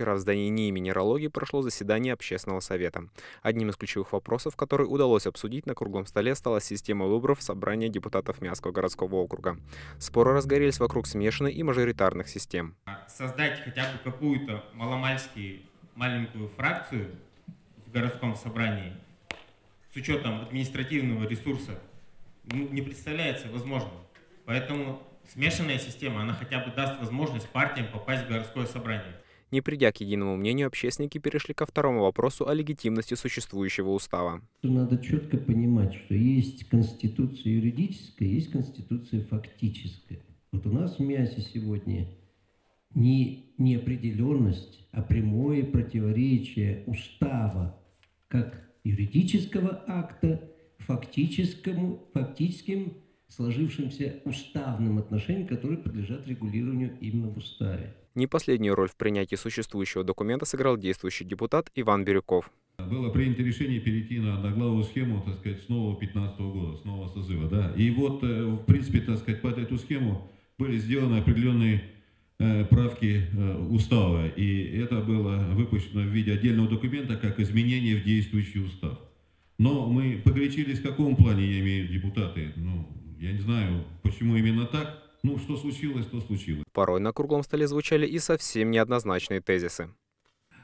Вчера в здании НИИ Минералогии прошло заседание общественного совета. Одним из ключевых вопросов, который удалось обсудить на круглом столе, стала система выборов собрания депутатов Мягского городского округа. Споры разгорелись вокруг смешанной и мажоритарных систем. Создать хотя бы какую-то маломальски маленькую фракцию в городском собрании с учетом административного ресурса ну, не представляется возможным. Поэтому смешанная система, она хотя бы даст возможность партиям попасть в городское собрание. Не придя к единому мнению, общественники перешли ко второму вопросу о легитимности существующего устава. Надо четко понимать, что есть конституция юридическая, есть конституция фактическая. Вот у нас в МИАСе сегодня не неопределенность, а прямое противоречие устава как юридического акта фактическому, фактическим сложившимся уставным отношениям, которые подлежат регулированию именно в уставе. Не последнюю роль в принятии существующего документа сыграл действующий депутат Иван Бирюков. Было принято решение перейти на одноглавую схему, так сказать, с нового 15 года, с нового созыва. Да? И вот, э, в принципе, так сказать, под эту схему были сделаны определенные э, правки э, устава. И это было выпущено в виде отдельного документа, как изменение в действующий устав. Но мы погорячились в каком плане, я имею депутаты? Я не знаю, почему именно так. Ну, что случилось, то случилось. Порой на круглом столе звучали и совсем неоднозначные тезисы.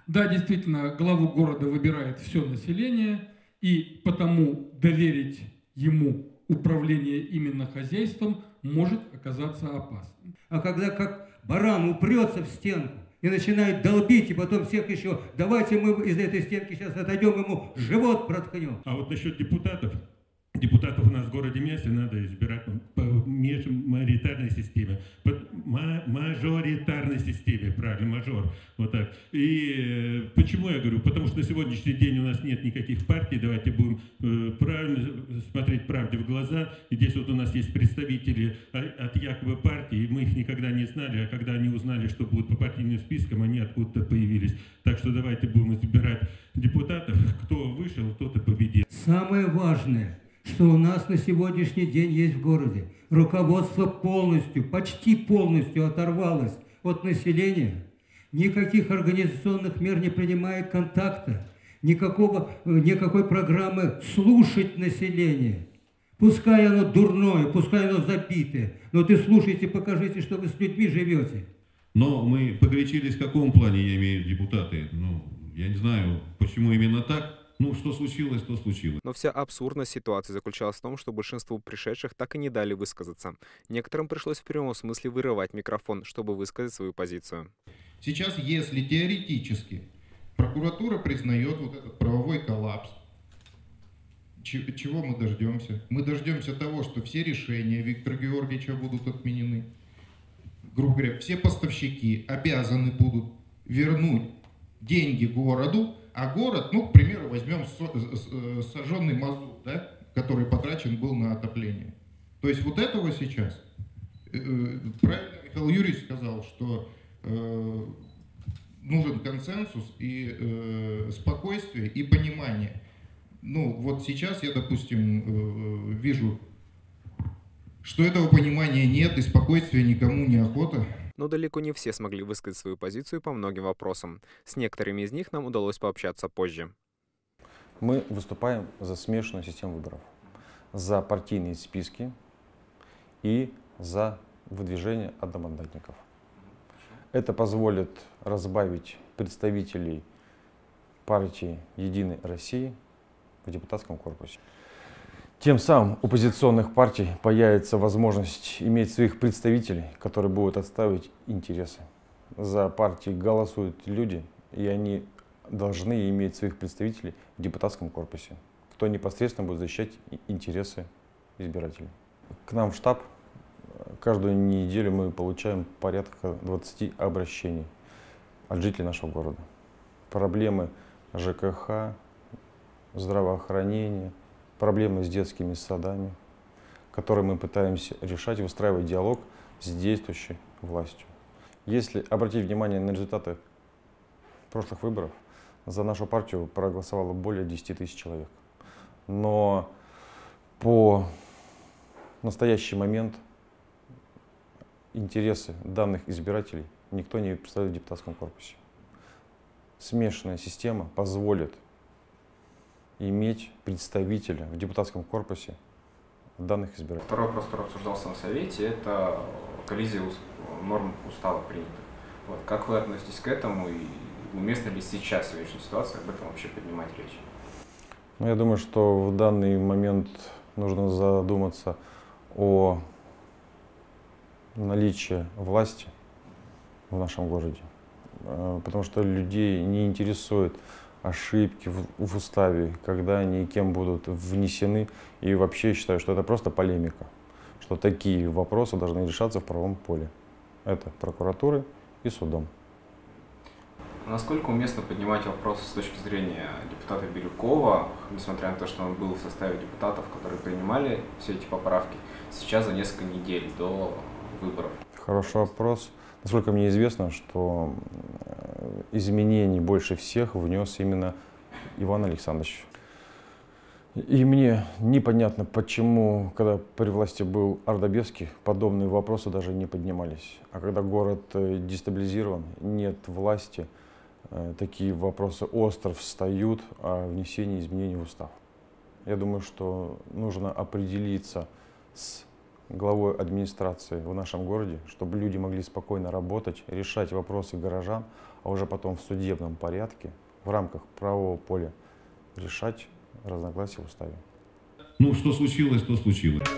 Да, действительно, главу города выбирает все население, и потому доверить ему управление именно хозяйством может оказаться опасным. А когда как баран упрется в стенку и начинает долбить, и потом всех еще, давайте мы из этой стенки сейчас отойдем, ему живот проткнем. А вот насчет депутатов, депутатов у нас в городе Мясе надо избирать по мажоритарной системе. По мажоритарной системе, правильно, мажор. Вот так. И э, почему я говорю? Потому что на сегодняшний день у нас нет никаких партий. Давайте будем э, правильно смотреть правде в глаза. И здесь вот у нас есть представители от якобы партии. Мы их никогда не знали, а когда они узнали, что будут по партийным спискам, они откуда-то появились. Так что давайте будем избирать депутатов. Кто вышел, тот и победил. Самое важное – что у нас на сегодняшний день есть в городе. Руководство полностью, почти полностью оторвалось от населения. Никаких организационных мер не принимает контакта. Никакого, никакой программы слушать население. Пускай оно дурное, пускай оно забитое, но ты слушайте, покажите, что вы с людьми живете. Но мы погорячились в каком плане, я имею депутаты? Ну, я не знаю, почему именно так. Ну, что случилось, то случилось. Но вся абсурдность ситуации заключалась в том, что большинству пришедших так и не дали высказаться. Некоторым пришлось в прямом смысле вырывать микрофон, чтобы высказать свою позицию. Сейчас, если теоретически прокуратура признает вот этот правовой коллапс, чего мы дождемся? Мы дождемся того, что все решения Виктора Георгиевича будут отменены. Грубо говоря, все поставщики обязаны будут вернуть деньги городу, а город, ну, к примеру, возьмем э, сожженный мазут, да, который потрачен был на отопление. То есть вот этого сейчас, э, э, правильно Михаил Юрьевич сказал, что нужен консенсус и спокойствие и понимание. Ну, вот сейчас я, допустим, вижу, что этого понимания нет и спокойствия никому не охота но далеко не все смогли высказать свою позицию по многим вопросам. С некоторыми из них нам удалось пообщаться позже. Мы выступаем за смешанную систему выборов, за партийные списки и за выдвижение одномандатников. Это позволит разбавить представителей партии «Единой России» в депутатском корпусе. Тем самым у оппозиционных партий появится возможность иметь своих представителей, которые будут отставить интересы. За партии голосуют люди, и они должны иметь своих представителей в депутатском корпусе, кто непосредственно будет защищать интересы избирателей. К нам в штаб каждую неделю мы получаем порядка 20 обращений от жителей нашего города. Проблемы ЖКХ, здравоохранения – проблемы с детскими садами, которые мы пытаемся решать, выстраивать диалог с действующей властью. Если обратить внимание на результаты прошлых выборов, за нашу партию проголосовало более 10 тысяч человек. Но по настоящий момент интересы данных избирателей никто не представляет в депутатском корпусе. Смешанная система позволит иметь представителя в депутатском корпусе данных избирателей. Второй вопрос, который обсуждался на Совете, это коллизия норм устава принятых. Вот. Как вы относитесь к этому и уместно ли сейчас в сегодняшней ситуации об этом вообще поднимать речь? Ну, я думаю, что в данный момент нужно задуматься о наличии власти в нашем городе. Э, потому что людей не интересует ошибки в, в уставе, когда они кем будут внесены. И вообще считаю, что это просто полемика, что такие вопросы должны решаться в правом поле. Это прокуратуры и судом. Насколько уместно поднимать вопрос с точки зрения депутата Бирюкова, несмотря на то, что он был в составе депутатов, которые принимали все эти поправки, сейчас за несколько недель до выборов? Хороший вопрос. Насколько мне известно, что э, изменений больше всех внес именно Иван Александрович. И мне непонятно, почему, когда при власти был Ардабевский, подобные вопросы даже не поднимались. А когда город э, дестабилизирован, нет власти, э, такие вопросы остро встают о внесении изменений в устав. Я думаю, что нужно определиться с главой администрации в нашем городе, чтобы люди могли спокойно работать, решать вопросы горожан, а уже потом в судебном порядке, в рамках правового поля, решать разногласия в уставе. Ну, что случилось, то случилось.